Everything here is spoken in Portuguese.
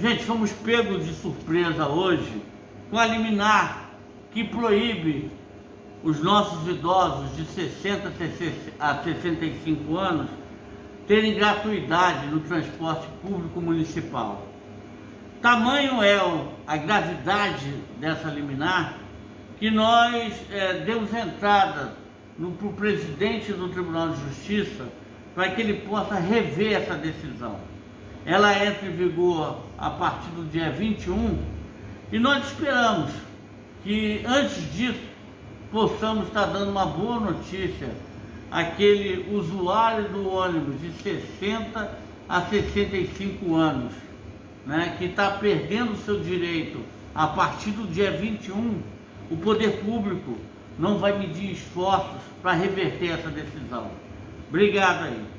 Gente, fomos pegos de surpresa hoje com a liminar que proíbe os nossos idosos de 60 a 65 anos terem gratuidade no transporte público municipal. Tamanho é a gravidade dessa liminar que nós é, demos entrada para o presidente do Tribunal de Justiça para que ele possa rever essa decisão. Ela entra em vigor a partir do dia 21 e nós esperamos que antes disso possamos estar dando uma boa notícia àquele usuário do ônibus de 60 a 65 anos, né, que está perdendo o seu direito a partir do dia 21, o poder público não vai medir esforços para reverter essa decisão. Obrigado aí.